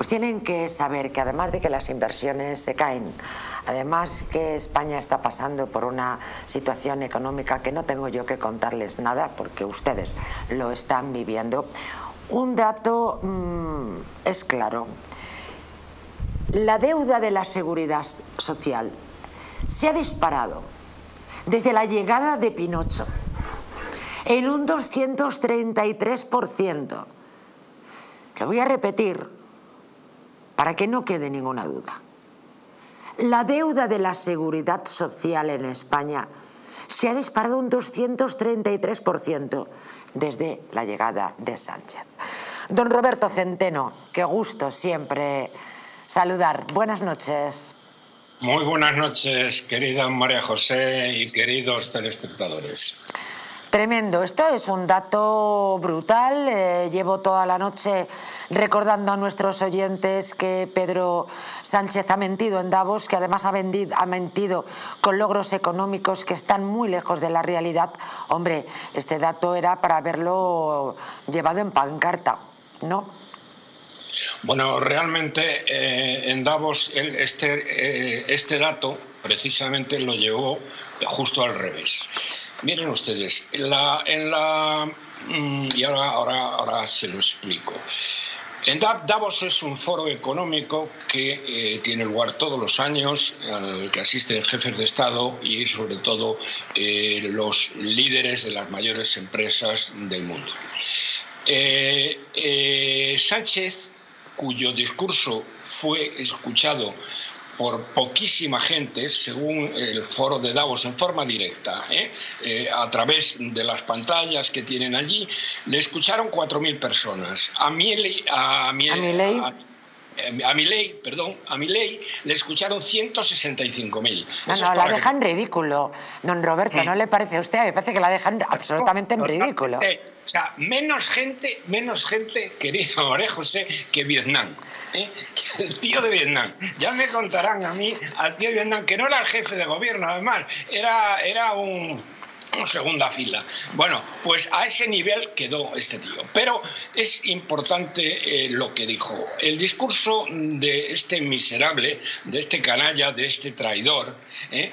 pues tienen que saber que además de que las inversiones se caen, además que España está pasando por una situación económica que no tengo yo que contarles nada porque ustedes lo están viviendo, un dato mm, es claro. La deuda de la seguridad social se ha disparado desde la llegada de Pinocho en un 233%. Lo voy a repetir para que no quede ninguna duda. La deuda de la seguridad social en España se ha disparado un 233% desde la llegada de Sánchez. Don Roberto Centeno, qué gusto siempre saludar. Buenas noches. Muy buenas noches, querida María José y queridos telespectadores. Tremendo, esto es un dato brutal. Eh, llevo toda la noche recordando a nuestros oyentes que Pedro Sánchez ha mentido en Davos, que además ha, ha mentido con logros económicos que están muy lejos de la realidad. Hombre, este dato era para haberlo llevado en pancarta, ¿no? Bueno, realmente eh, en Davos este, eh, este dato precisamente lo llevó justo al revés. Miren ustedes, en la, mm, y ahora, ahora, ahora se lo explico. En Davos es un foro económico que eh, tiene lugar todos los años, al que asisten jefes de Estado y sobre todo eh, los líderes de las mayores empresas del mundo. Eh, Sánchez, cuyo discurso fue escuchado por poquísima gente, según el foro de Davos, en forma directa, ¿eh? Eh, a través de las pantallas que tienen allí, le escucharon 4.000 personas. A mi, a, mi, a, a mi ley, perdón, a mi ley le escucharon 165.000. No, no, la dejan ridículo. Don Roberto, ¿no le parece a usted? Me parece que la dejan absolutamente en ridículo. O sea, menos gente, menos gente, querido María José, que Vietnam. ¿eh? El tío de Vietnam. Ya me contarán a mí, al tío de Vietnam, que no era el jefe de gobierno, además, era, era un segunda fila. Bueno, pues a ese nivel quedó este tío. Pero es importante eh, lo que dijo. El discurso de este miserable, de este canalla, de este traidor, ¿eh?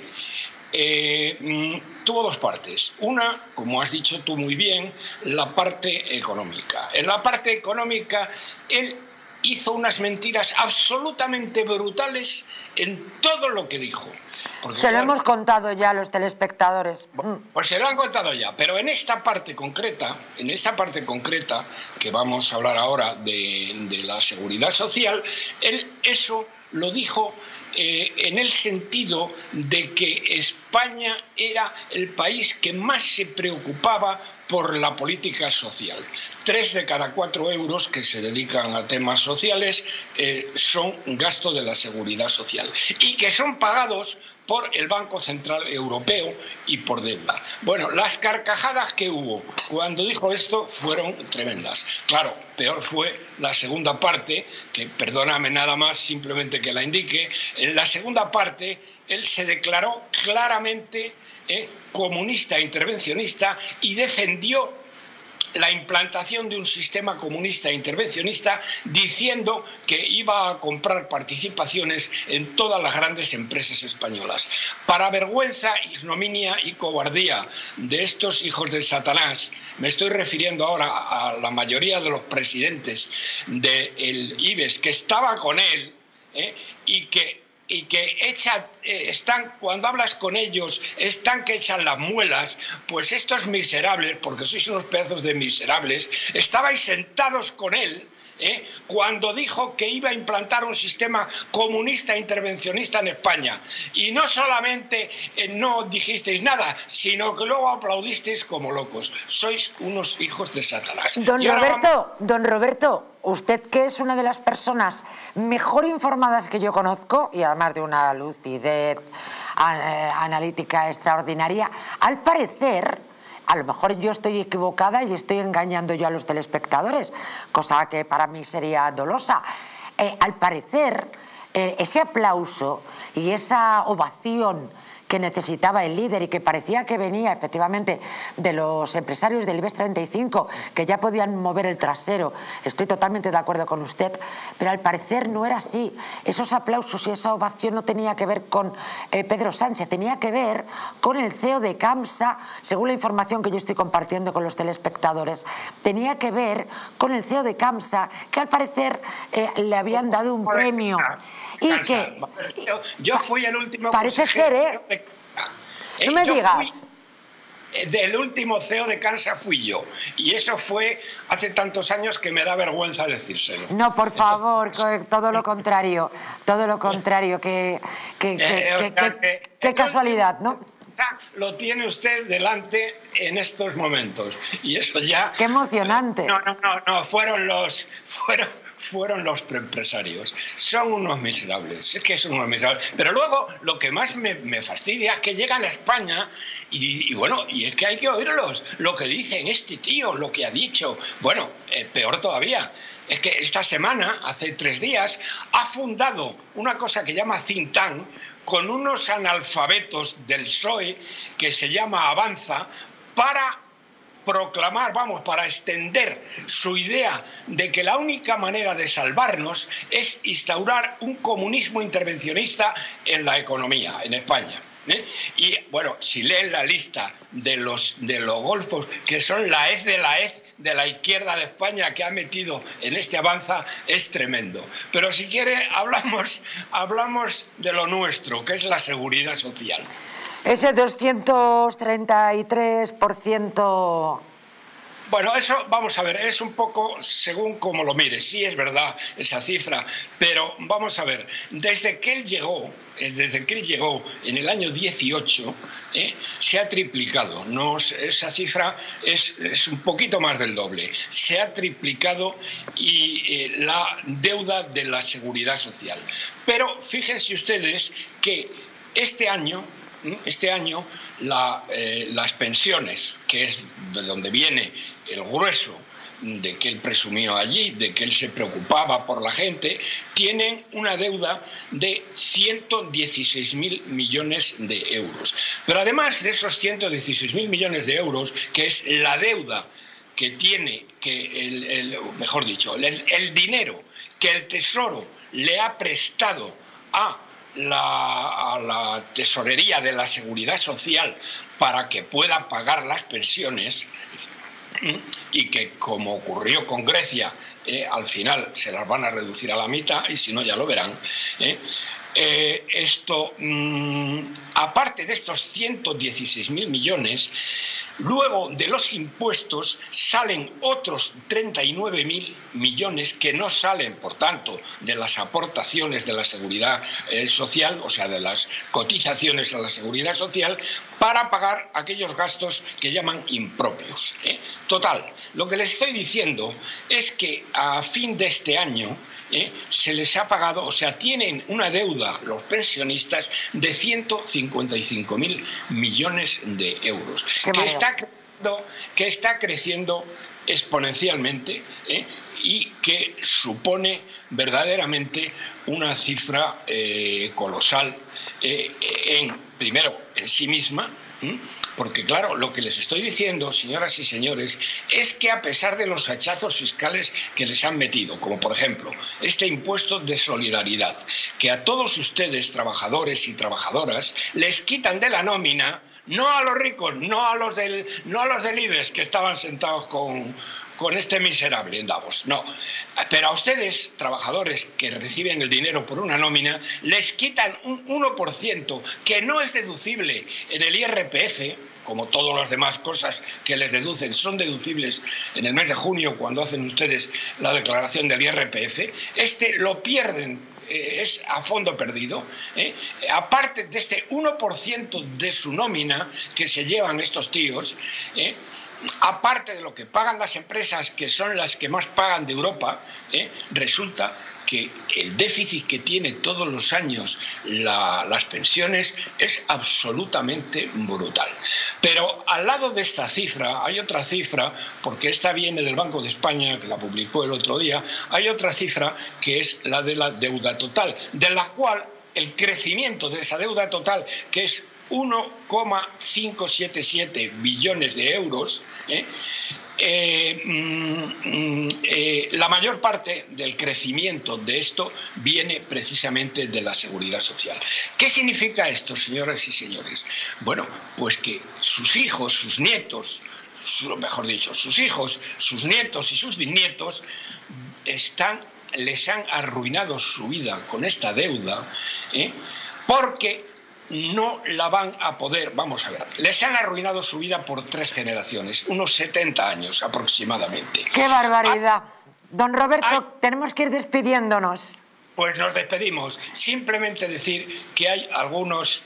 Eh, mm, tuvo dos partes. Una, como has dicho tú muy bien, la parte económica. En la parte económica, él hizo unas mentiras absolutamente brutales en todo lo que dijo. se lo hemos contado ya a los telespectadores. Pues se lo han contado ya, pero en esta parte concreta, en esta parte concreta que vamos a hablar ahora de, de la seguridad social, él eso lo dijo eh, en el sentido de que España era el país que más se preocupaba por la política social. Tres de cada cuatro euros que se dedican a temas sociales eh, son gasto de la seguridad social y que son pagados por el Banco Central Europeo y por deuda. Bueno, las carcajadas que hubo cuando dijo esto fueron tremendas. Claro, peor fue la segunda parte, que perdóname nada más simplemente que la indique, en la segunda parte él se declaró claramente eh, comunista intervencionista y defendió la implantación de un sistema comunista intervencionista diciendo que iba a comprar participaciones en todas las grandes empresas españolas. Para vergüenza, ignominia y cobardía de estos hijos de Satanás, me estoy refiriendo ahora a la mayoría de los presidentes del IBES que estaba con él ¿eh? y que y que echa, eh, están, cuando hablas con ellos, están que echan las muelas, pues estos miserables, porque sois unos pedazos de miserables, estabais sentados con él ¿eh? cuando dijo que iba a implantar un sistema comunista intervencionista en España. Y no solamente eh, no dijisteis nada, sino que luego aplaudisteis como locos. Sois unos hijos de Satanás. Don Roberto, don Roberto, usted que es una de las personas mejor informadas que yo conozco y además de una lucidez eh, analítica extraordinaria, al parecer a lo mejor yo estoy equivocada y estoy engañando yo a los telespectadores, cosa que para mí sería dolosa. Eh, al parecer, eh, ese aplauso y esa ovación que necesitaba el líder y que parecía que venía efectivamente de los empresarios del IBEX 35, que ya podían mover el trasero. Estoy totalmente de acuerdo con usted, pero al parecer no era así. Esos aplausos y esa ovación no tenía que ver con eh, Pedro Sánchez, tenía que ver con el CEO de CAMSA, según la información que yo estoy compartiendo con los telespectadores, tenía que ver con el CEO de CAMSA, que al parecer eh, le habían dado un premio. Y que, yo, fui el último Parece ser, ¿eh? No me digas. Eh, del último CEO de CAMSA fui yo. Y eso fue hace tantos años que me da vergüenza decírselo. No, por favor, todo lo contrario. Todo lo contrario. Que, qué casualidad, ¿no? Lo tiene usted delante en estos momentos. Y eso ya... ¡Qué emocionante! No, no, no, no fueron los, fueron, fueron los empresarios. Son unos miserables, es que son unos miserables. Pero luego lo que más me, fastidia es que llegan a España y, bueno, y es que hay que oírlos. Lo que dicen este tío, lo que ha dicho. Bueno, eh, peor todavía es que esta semana, hace tres días, ha fundado una cosa que llama Cintán con unos analfabetos del PSOE que se llama Avanza para proclamar, vamos, para extender su idea de que la única manera de salvarnos es instaurar un comunismo intervencionista en la economía, en España. ¿eh? Y bueno, si leen la lista de los, de los golfos, que son la EZ de la EZ de la izquierda de España que ha metido en este avanza, es tremendo. Pero si quiere, hablamos, hablamos de lo nuestro, que es la seguridad social. Ese 233% bueno, eso vamos a ver, es un poco según como lo mire. Sí es verdad esa cifra, pero vamos a ver, desde que él llegó, desde que él llegó en el año 18, ¿eh? se ha triplicado. No, esa cifra es, un poquito más del doble. Se ha triplicado y eh, la deuda de la seguridad social. Pero fíjense ustedes que este año este año eh, las pensiones, que es de donde viene el grueso de que él presumió allí, de que él se preocupaba por la gente, tienen una deuda de 116 mil millones de euros. Pero además de esos 116 mil millones de euros, que es la deuda que tiene, que el, mejor dicho, el dinero que el Tesoro le ha prestado a a la tesorería de la seguridad social para que pueda pagar las pensiones y que como ocurrió con Grecia, eh, al final se las van a reducir a la mitad y si no ya lo verán. Eh, eh, esto, mm, aparte de estos 116.000 millones, luego de los impuestos salen otros 39.000 millones que no salen, por tanto, de las aportaciones de la seguridad eh, social, o sea, de las cotizaciones a la seguridad social, para pagar aquellos gastos que llaman impropios. ¿eh? Total, lo que les estoy diciendo es que a fin de este año, ¿eh? se les ha pagado, o sea, tienen una deuda los pensionistas de 155 mil millones de euros, que está, creciendo, que está, creciendo, exponencialmente ¿eh? y que supone verdaderamente una cifra eh, colosal en, primero, en sí misma, porque claro, lo que les estoy diciendo, señoras y señores, es que a pesar de los hachazos fiscales que les han metido, como por ejemplo este impuesto de solidaridad, que a todos ustedes, trabajadores y trabajadoras, les quitan de la nómina, no a los ricos, no a los del, no a los del IBEX que estaban sentados con, con este miserable en Davos. No. Pero a ustedes, trabajadores que reciben el dinero por una nómina, les quitan un 1% que no es deducible en el IRPF, como todas las demás cosas que les deducen son deducibles en el mes de junio cuando hacen ustedes la declaración del IRPF, este lo pierden eh, es a fondo perdido, ¿eh? aparte de este 1% de su nómina que se llevan estos tíos, ¿eh? aparte de lo que pagan las empresas, que son las que más pagan de Europa, resulta que el déficit que tiene todos los años las pensiones es absolutamente brutal. Pero al lado de esta cifra hay otra cifra, porque esta viene del Banco de España, que la publicó el otro día, hay otra cifra que es la de la deuda total, de la cual el crecimiento de esa deuda total, que es 1,577 billones de euros, ¿eh? Eh, mm, mm, eh, la mayor parte del crecimiento de esto viene precisamente de la seguridad social. ¿Qué significa esto, señoras y señores? Bueno, pues que sus hijos, sus nietos, mejor dicho, sus hijos, sus nietos y sus bisnietos están, les han arruinado su vida con esta deuda, porque no la van a poder, vamos a ver, les han arruinado su vida por tres generaciones, unos 70 años aproximadamente. ¡Qué barbaridad! Don Roberto, tenemos que ir despidiéndonos. Pues nos despedimos. Simplemente decir que hay algunos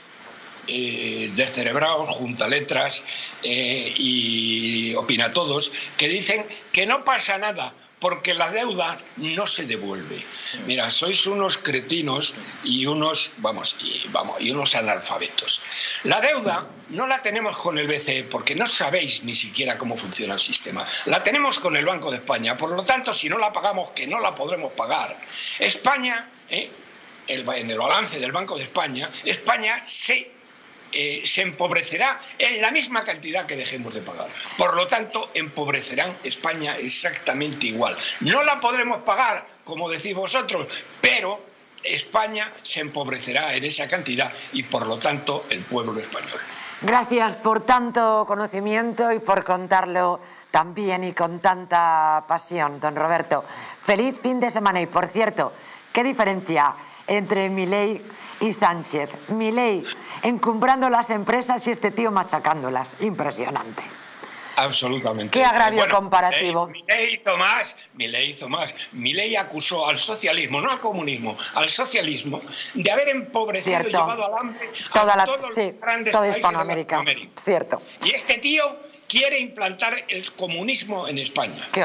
eh, descerebrados, juntaletras eh, y opinatodos que dicen que no pasa nada porque la deuda no se devuelve. Mira, sois unos cretinos y unos, vamos, vamos, y unos analfabetos. La deuda no la tenemos con el BCE porque no sabéis ni siquiera cómo funciona el sistema. La tenemos con el Banco de España. Por lo tanto, si no la pagamos, que no la podremos pagar, España, ¿eh? en el balance del Banco de España, España se eh, se empobrecerá en la misma cantidad que dejemos de pagar. Por lo tanto, empobrecerán España exactamente igual. No la podremos pagar, como decís vosotros, pero España se empobrecerá en esa cantidad y por lo tanto el pueblo español. Gracias por tanto conocimiento y por contarlo tan bien y con tanta pasión, don Roberto. Feliz fin de semana y por cierto, ¿qué diferencia entre mi ley y Sánchez. Milei encumbrando las empresas y este tío machacándolas. Impresionante. Absolutamente. Qué agravio comparativo. Milei hizo más, Milei hizo más. Milei acusó al socialismo, no al comunismo, al socialismo, de haber empobrecido y llevado al hambre toda la, todos sí, grandes toda Hispanoamérica. Cierto. Y este tío quiere implantar el comunismo en España.